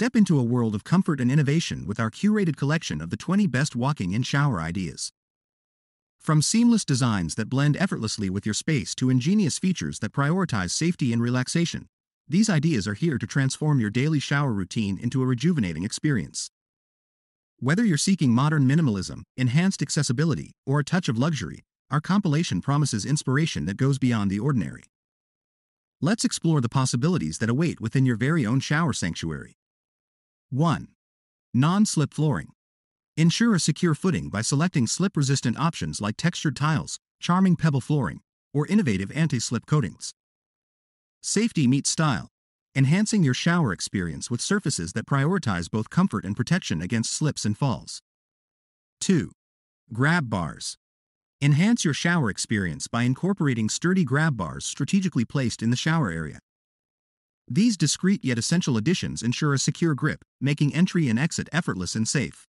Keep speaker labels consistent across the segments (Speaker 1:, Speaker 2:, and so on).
Speaker 1: Step into a world of comfort and innovation with our curated collection of the 20 best walking in shower ideas. From seamless designs that blend effortlessly with your space to ingenious features that prioritize safety and relaxation, these ideas are here to transform your daily shower routine into a rejuvenating experience. Whether you're seeking modern minimalism, enhanced accessibility, or a touch of luxury, our compilation promises inspiration that goes beyond the ordinary. Let's explore the possibilities that await within your very own shower sanctuary. 1. Non slip flooring. Ensure a secure footing by selecting slip resistant options like textured tiles, charming pebble flooring, or innovative anti slip coatings. Safety meets style, enhancing your shower experience with surfaces that prioritize both comfort and protection against slips and falls. 2. Grab bars. Enhance your shower experience by incorporating sturdy grab bars strategically placed in the shower area. These discreet yet essential additions ensure a secure grip, making entry and exit effortless and safe.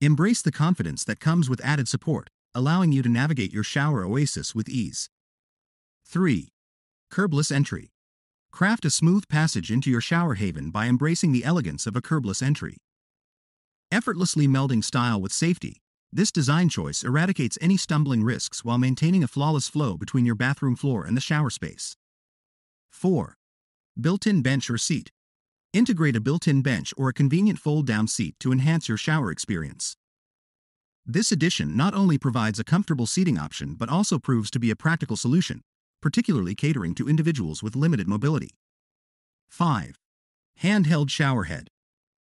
Speaker 1: Embrace the confidence that comes with added support, allowing you to navigate your shower oasis with ease. 3. Curbless entry. Craft a smooth passage into your shower haven by embracing the elegance of a curbless entry. Effortlessly melding style with safety, this design choice eradicates any stumbling risks while maintaining a flawless flow between your bathroom floor and the shower space. 4. Built-in bench or seat. Integrate a built-in bench or a convenient fold-down seat to enhance your shower experience. This addition not only provides a comfortable seating option but also proves to be a practical solution, particularly catering to individuals with limited mobility. 5. Handheld showerhead.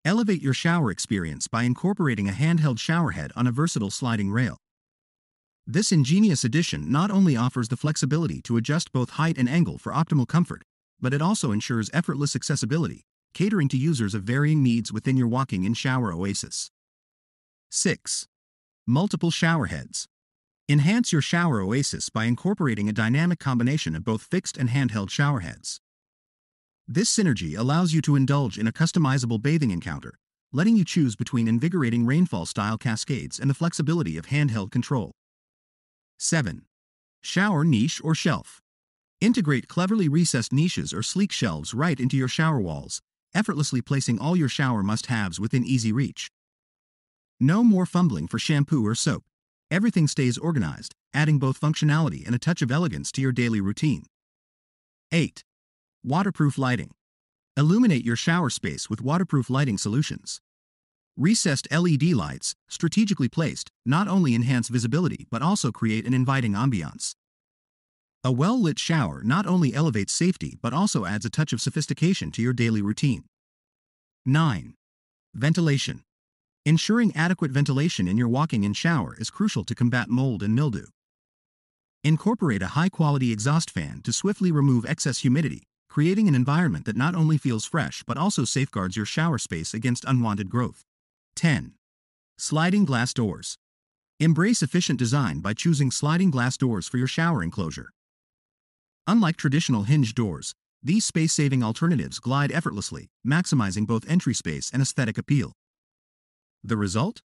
Speaker 1: Elevate your shower experience by incorporating a handheld showerhead on a versatile sliding rail. This ingenious addition not only offers the flexibility to adjust both height and angle for optimal comfort, but it also ensures effortless accessibility, catering to users of varying needs within your walking in shower oasis. 6. Multiple showerheads. Enhance your shower oasis by incorporating a dynamic combination of both fixed and handheld showerheads. This synergy allows you to indulge in a customizable bathing encounter, letting you choose between invigorating rainfall-style cascades and the flexibility of handheld control. 7. Shower niche or shelf. Integrate cleverly recessed niches or sleek shelves right into your shower walls, effortlessly placing all your shower must-haves within easy reach. No more fumbling for shampoo or soap. Everything stays organized, adding both functionality and a touch of elegance to your daily routine. 8. Waterproof lighting. Illuminate your shower space with waterproof lighting solutions. Recessed LED lights, strategically placed, not only enhance visibility but also create an inviting ambiance. A well lit shower not only elevates safety but also adds a touch of sophistication to your daily routine. 9. Ventilation. Ensuring adequate ventilation in your walking in shower is crucial to combat mold and mildew. Incorporate a high quality exhaust fan to swiftly remove excess humidity, creating an environment that not only feels fresh but also safeguards your shower space against unwanted growth. 10. Sliding glass doors. Embrace efficient design by choosing sliding glass doors for your shower enclosure. Unlike traditional hinge doors, these space saving alternatives glide effortlessly, maximizing both entry space and aesthetic appeal. The result?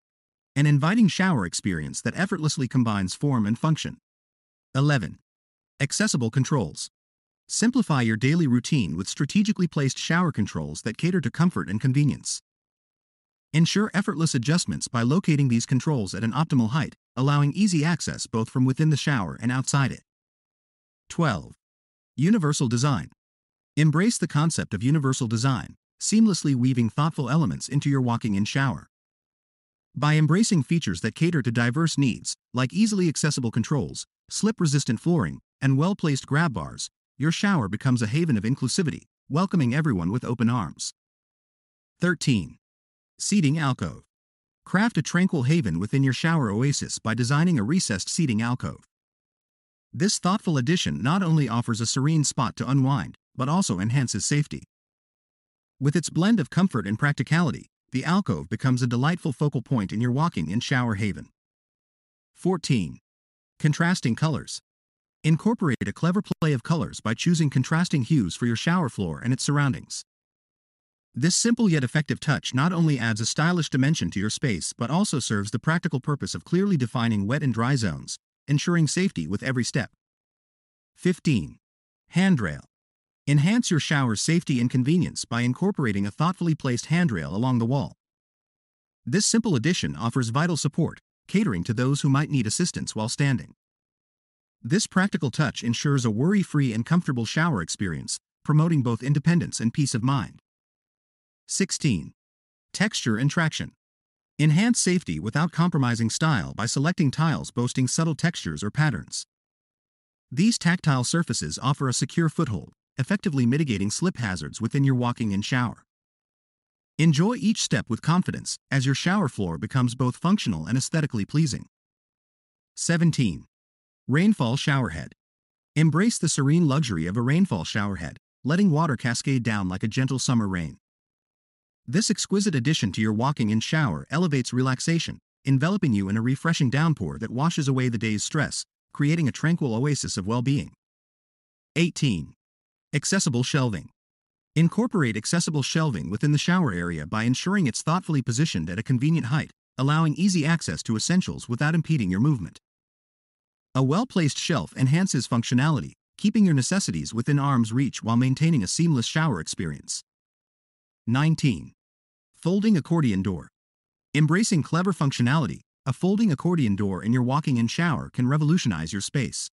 Speaker 1: An inviting shower experience that effortlessly combines form and function. 11. Accessible controls. Simplify your daily routine with strategically placed shower controls that cater to comfort and convenience. Ensure effortless adjustments by locating these controls at an optimal height, allowing easy access both from within the shower and outside it. 12. Universal design. Embrace the concept of universal design, seamlessly weaving thoughtful elements into your walking in shower. By embracing features that cater to diverse needs, like easily accessible controls, slip-resistant flooring, and well-placed grab bars, your shower becomes a haven of inclusivity, welcoming everyone with open arms. 13. Seating alcove. Craft a tranquil haven within your shower oasis by designing a recessed seating alcove. This thoughtful addition not only offers a serene spot to unwind, but also enhances safety. With its blend of comfort and practicality, the alcove becomes a delightful focal point in your walking in shower haven. 14. Contrasting colors. Incorporate a clever play of colors by choosing contrasting hues for your shower floor and its surroundings. This simple yet effective touch not only adds a stylish dimension to your space but also serves the practical purpose of clearly defining wet and dry zones, ensuring safety with every step. 15. Handrail. Enhance your shower's safety and convenience by incorporating a thoughtfully placed handrail along the wall. This simple addition offers vital support, catering to those who might need assistance while standing. This practical touch ensures a worry-free and comfortable shower experience, promoting both independence and peace of mind. 16. Texture and traction. Enhance safety without compromising style by selecting tiles boasting subtle textures or patterns. These tactile surfaces offer a secure foothold, effectively mitigating slip hazards within your walking-in shower. Enjoy each step with confidence as your shower floor becomes both functional and aesthetically pleasing. 17. Rainfall Showerhead. Embrace the serene luxury of a rainfall showerhead, letting water cascade down like a gentle summer rain. This exquisite addition to your walking-in shower elevates relaxation, enveloping you in a refreshing downpour that washes away the day's stress, creating a tranquil oasis of well-being. 18. Accessible shelving. Incorporate accessible shelving within the shower area by ensuring it's thoughtfully positioned at a convenient height, allowing easy access to essentials without impeding your movement. A well-placed shelf enhances functionality, keeping your necessities within arm's reach while maintaining a seamless shower experience. 19. Folding accordion door. Embracing clever functionality, a folding accordion door in your walking-in shower can revolutionize your space.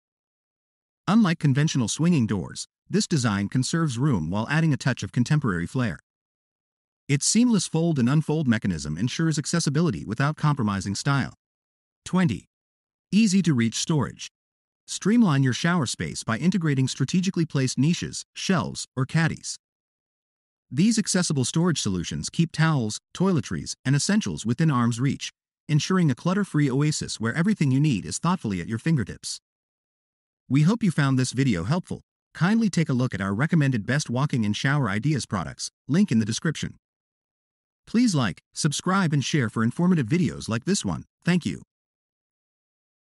Speaker 1: Unlike conventional swinging doors, this design conserves room while adding a touch of contemporary flair. Its seamless fold and unfold mechanism ensures accessibility without compromising style. 20. Easy to reach storage. Streamline your shower space by integrating strategically placed niches, shelves, or caddies. These accessible storage solutions keep towels, toiletries, and essentials within arm's reach, ensuring a clutter-free oasis where everything you need is thoughtfully at your fingertips. We hope you found this video helpful. Kindly take a look at our recommended best walking and shower ideas products, link in the description. Please like, subscribe and share for informative videos like this one. Thank you.